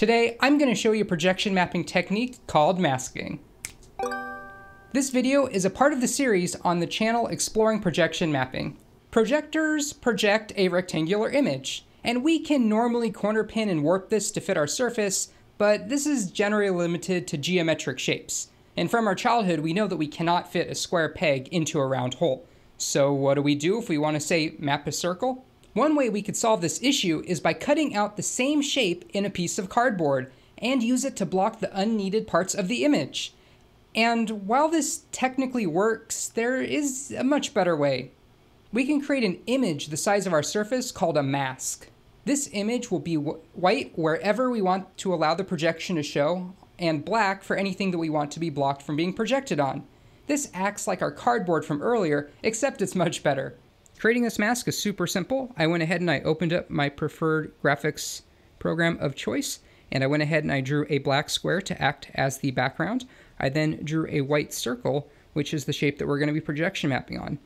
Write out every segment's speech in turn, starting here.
Today, I'm going to show you a projection mapping technique called masking. This video is a part of the series on the channel Exploring Projection Mapping. Projectors project a rectangular image, and we can normally corner pin and warp this to fit our surface, but this is generally limited to geometric shapes. And from our childhood, we know that we cannot fit a square peg into a round hole. So what do we do if we want to, say, map a circle? One way we could solve this issue is by cutting out the same shape in a piece of cardboard and use it to block the unneeded parts of the image. And while this technically works, there is a much better way. We can create an image the size of our surface called a mask. This image will be white wherever we want to allow the projection to show, and black for anything that we want to be blocked from being projected on. This acts like our cardboard from earlier, except it's much better. Creating this mask is super simple. I went ahead and I opened up my preferred graphics program of choice, and I went ahead and I drew a black square to act as the background. I then drew a white circle, which is the shape that we're going to be projection mapping on.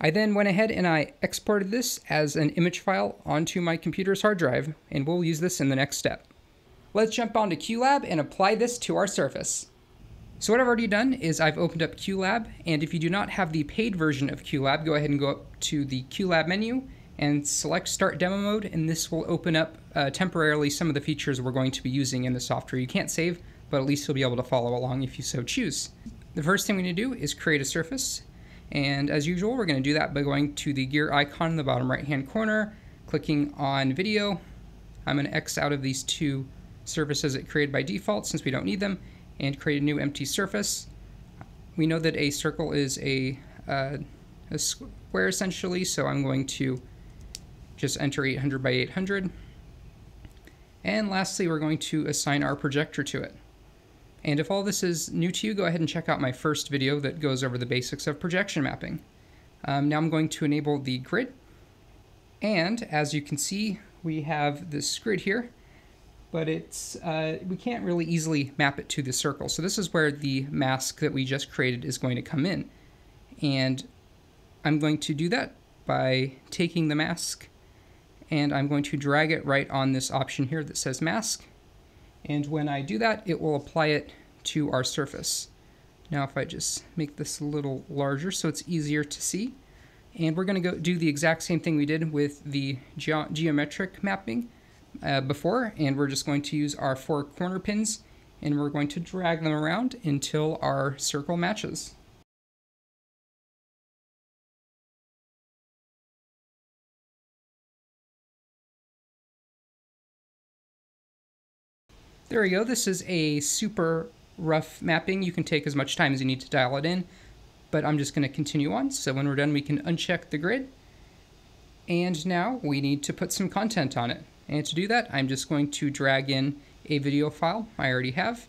I then went ahead and I exported this as an image file onto my computer's hard drive, and we'll use this in the next step. Let's jump onto QLab and apply this to our surface. So what I've already done is I've opened up QLab, and if you do not have the paid version of QLab, go ahead and go up to the QLab menu and select Start Demo Mode, and this will open up uh, temporarily some of the features we're going to be using in the software. You can't save, but at least you'll be able to follow along if you so choose. The first thing we need to do is create a surface, and as usual, we're going to do that by going to the gear icon in the bottom right-hand corner, clicking on Video. I'm going to X out of these two surfaces it created by default since we don't need them, and create a new empty surface. We know that a circle is a, uh, a square essentially, so I'm going to just enter 800 by 800. And lastly, we're going to assign our projector to it. And if all this is new to you, go ahead and check out my first video that goes over the basics of projection mapping. Um, now I'm going to enable the grid. And as you can see, we have this grid here but it's uh, we can't really easily map it to the circle. So this is where the mask that we just created is going to come in. And I'm going to do that by taking the mask and I'm going to drag it right on this option here that says mask. And when I do that, it will apply it to our surface. Now if I just make this a little larger so it's easier to see, and we're going to go do the exact same thing we did with the ge geometric mapping uh, before, and we're just going to use our four corner pins, and we're going to drag them around until our circle matches. There we go. This is a super rough mapping. You can take as much time as you need to dial it in, but I'm just going to continue on. So when we're done, we can uncheck the grid. And now we need to put some content on it. And to do that, I'm just going to drag in a video file I already have.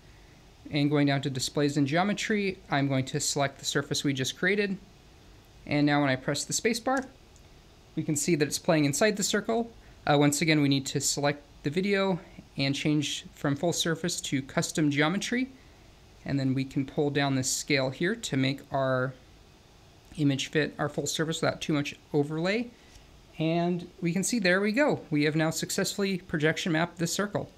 And going down to displays and geometry, I'm going to select the surface we just created. And now when I press the spacebar, we can see that it's playing inside the circle. Uh, once again, we need to select the video and change from full surface to custom geometry. And then we can pull down this scale here to make our image fit our full surface without too much overlay. And we can see there we go. We have now successfully projection mapped this circle.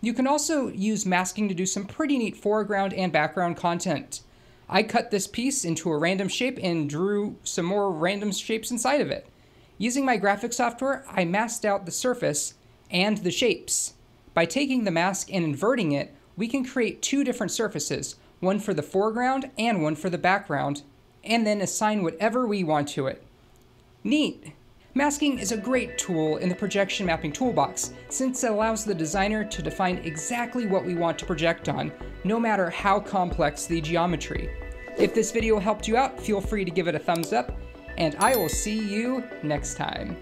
You can also use masking to do some pretty neat foreground and background content. I cut this piece into a random shape and drew some more random shapes inside of it. Using my graphic software, I masked out the surface and the shapes. By taking the mask and inverting it, we can create two different surfaces, one for the foreground and one for the background, and then assign whatever we want to it. Neat! Masking is a great tool in the projection mapping toolbox, since it allows the designer to define exactly what we want to project on, no matter how complex the geometry. If this video helped you out, feel free to give it a thumbs up, and I will see you next time.